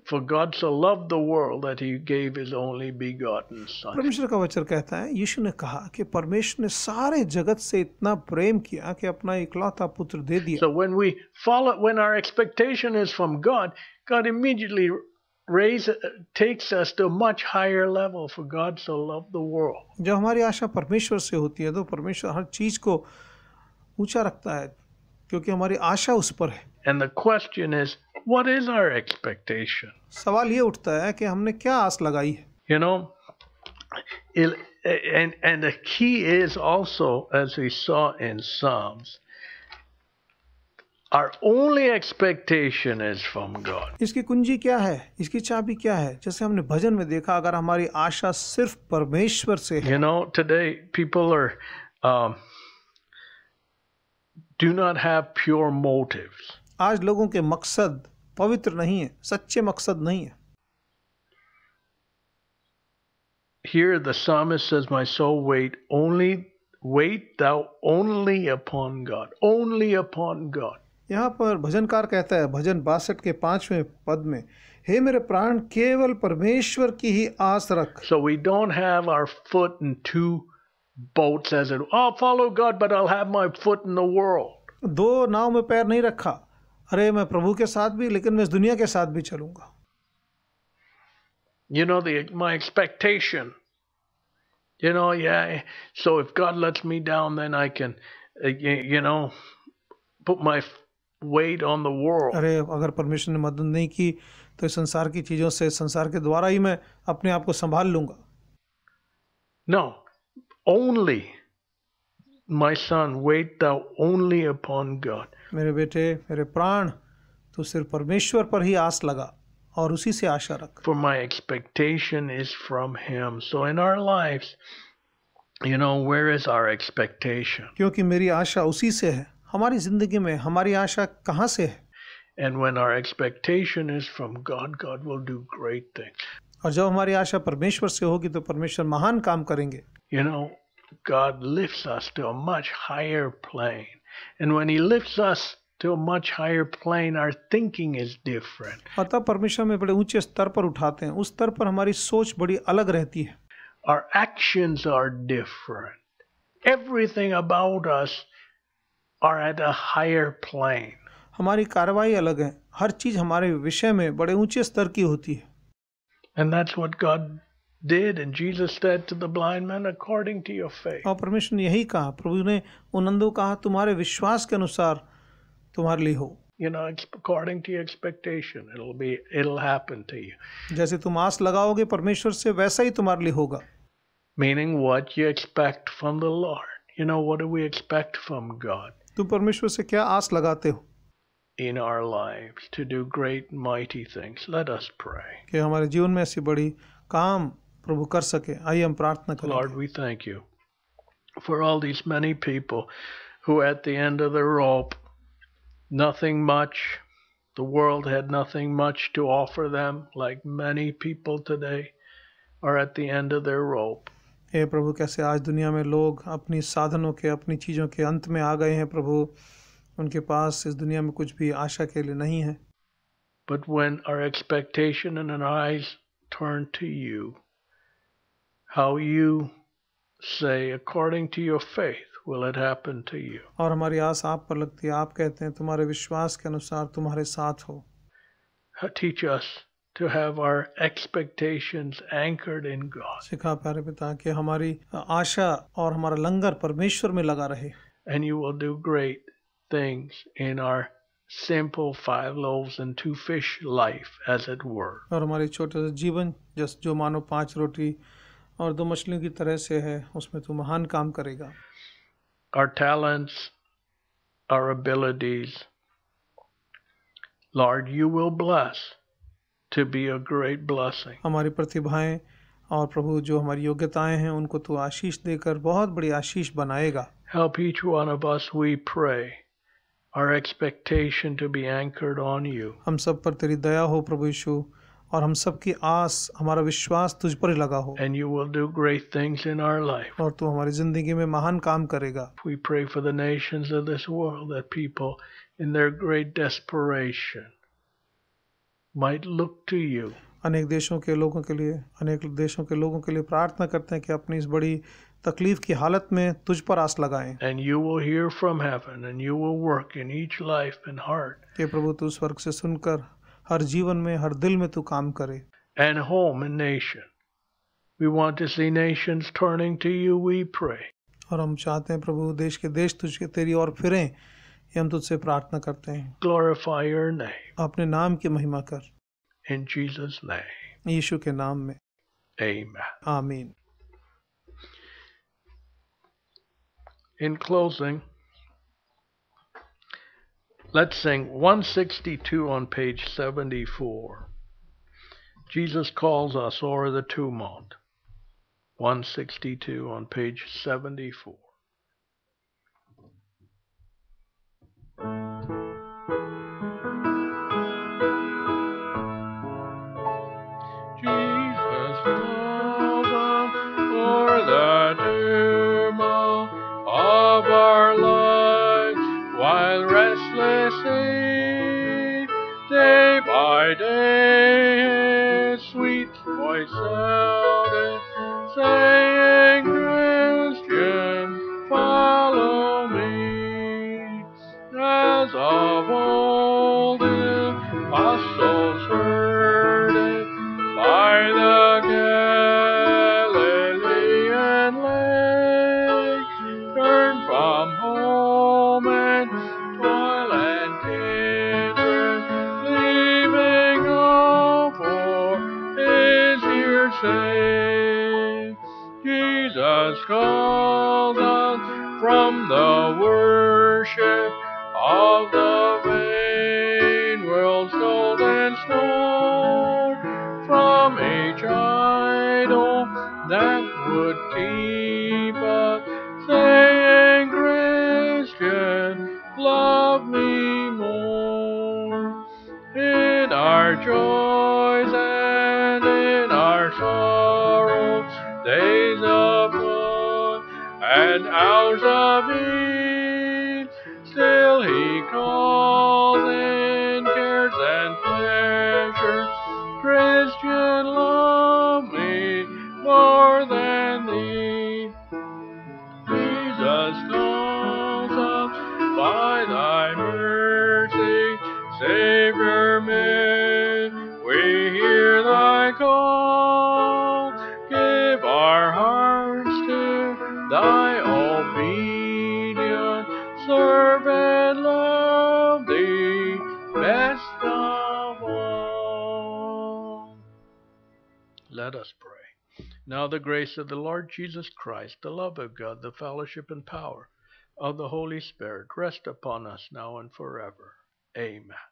S1: For God so loved the world that he gave his only begotten Son.
S4: परमेश्वर का वचन कहता है यीशु ने कहा कि परमेश्वर ने सारे जगत से इतना प्रेम किया कि अपना इकलौता पुत्र दे दिया
S1: So when we follow, when our expectation is from God, God immediately raise, takes us to a much higher level. For God so loved the world.
S4: जब हमारी आशा परमेश्वर से होती है तो परमेश्वर हर चीज़ को ऊँचा रखता है क्योंकि हमारी आशा उस पर है
S1: And the question is, what is our expectation?
S4: सवाल ये उठता है कि हमने क्या आस लगाई है
S1: You know, it, and and the key is also, as we saw in Psalms, our only expectation is from God.
S4: इसकी कुंजी क्या है इसकी चाबी क्या है जैसे हमने भजन में देखा अगर हमारी आशा सिर्फ परमेश्वर से है
S1: You know, today people are um, do not have pure motives.
S4: आज लोगों के मकसद पवित्र नहीं है सच्चे मकसद नहीं है
S1: Here the psalmist says, "My soul wait only, wait thou only upon God, only upon God."
S4: यहाँ पर भजनकार कहता है भजन बासठ के पाँचवें पद में हे मेरे प्राण केवल परमेश्वर की ही आस रख
S1: So we don't have our foot in two boats as it. I'll follow God, but I'll have my foot in the world.
S4: दो नाव में पैर नहीं रखा अरे मैं प्रभु के साथ भी लेकिन मैं इस दुनिया के साथ भी चलूँगा।
S1: You know my expectation you know so if God lets me down then I can you know put my weight on the world
S4: अरे अगर परमेश्वर ने मदद नहीं की तो इस संसार की चीज़ों से संसार के द्वारा ही मैं अपने आप को संभाल लूँगा।
S1: No only my son wait the only upon God
S4: मेरे बेटे मेरे प्राण तो सिर्फ़ परमेश्वर पर ही आस लगा और उसी से आशा रख।
S1: For my expectation is from him so in our life you know where is our expectation
S4: क्योंकि मेरी आशा उसी से है। हमारी ज़िंदगी में हमारी आशा कहाँ से है?
S1: And when our expectation is from God God will do great things
S4: और जब हमारी आशा परमेश्वर से होगी तो परमेश्वर महान काम करेंगे।
S1: You know God lifts us to a much higher plane And when He lifts us to a much higher plane, our thinking is different.
S4: तब परमेश्वर में बड़े ऊँचे स्तर पर उठाते हैं उस स्तर पर हमारी सोच बड़ी अलग रहती है
S1: Our actions are different. Everything about us are at a higher plane.
S4: हमारी कार्रवाई अलग है हर चीज़ हमारे विषय में बड़े ऊँचे स्तर की होती है
S1: And that's what God did. And Jesus said to the blind man, according to your faith.
S4: और परमेश्वर ने यही कहा प्रभु ने कहा तुम्हारे विश्वास के अनुसार तुम्हारे लिए हो
S1: You know, according to your expectation. It'll be, it'll happen to you.
S4: जैसे तुम आस लगाओगे परमेश्वर से वैसा ही तुम्हारे लिए होगा
S1: Meaning what you expect from the Lord. You know, what do we expect from God
S4: तुम परमेश्वर से क्या आस लगाते हो
S1: in our lives to do great, mighty things? Let us pray.
S4: कि हमारे जीवन में ऐसी बड़ी काम प्रभु कर सके आई एम प्रार्थना करें
S1: Lord we thank you for all this many people who at the end of the rope nothing much the world had nothing much to offer them like many people today are at the end of their rope
S4: हे प्रभु कैसे आज दुनिया में लोग अपनी साधनों के अपनी चीज़ों के अंत में आ गए हैं प्रभु उनके पास इस दुनिया में कुछ भी आशा के लिए नहीं है।
S1: But when our expectation and turn to you how you say, according to your faith, will it happen to you?
S4: और हमारी आस आप पर लगती है आप कहते हैं तुम्हारे विश्वास के अनुसार तुम्हारे साथ हो
S1: Teach us to have our expectations anchored in God.
S4: सिखा प्यारे पिता कि हमारी आशा और हमारा लंगर परमेश्वर में लगा रहे
S1: And you will do great things in our simple five loaves and two fish life, as it were.
S4: और हमारी छोटे से जीवन जस जो मानो पांच रोटी और दो मछलियों की तरह से है उसमें तू महान काम करेगा
S1: Our talents, our abilities, Lord, you will bless to be a great blessing.
S4: हमारी प्रतिभाएँ और प्रभु जो हमारी योग्यताएँ हैं उनको तू आशीष देकर बहुत बड़ी आशीष बनाएगा
S1: Help each one of us, we pray, our expectation to be anchored on you.
S4: हम सब पर तेरी दया हो प्रभु यीशु और हम सब की आस हमारा विश्वास तुझ पर ही लगा हो।
S1: And you will do great things in our life
S4: और तू हमारी ज़िंदगी में महान काम करेगा।
S1: We pray for the nations of this world that people in their great desperation might look to you
S4: अनेक देशों के लोगों के लिए अनेक देशों के लोगों के लिए प्रार्थना करते हैं कि अपनी इस बड़ी तकलीफ़ की हालत में तुझ पर आस लगाएँ।
S1: And you will hear from heaven and you will work in each life and heart
S4: हे प्रभु तू स्वर्ग से सुनकर हर जीवन में हर दिल में तू काम करे।
S1: And home and nation we want to see nations turning to you we pray
S4: और हम चाहते हैं प्रभु देश के देश तुझके तेरी ओर फिरें ये हम तुझसे प्रार्थना करते हैं।
S1: ग्लोरीफाई योर नेम
S4: अपने नाम की महिमा कर।
S1: इन जीसस नेम
S4: यीशु के नाम में।
S1: आमीन
S4: आमीन।
S1: In closing let's sing 162 on page 74. Jesus calls us o'er the tumult. 162 on page 74. By day, His sweet voice sounded, saying, Christian, follow me. As of old, the the worship the grace of the Lord Jesus Christ, the love of God, the fellowship and power of the Holy Spirit rest upon us now and forever. Amen.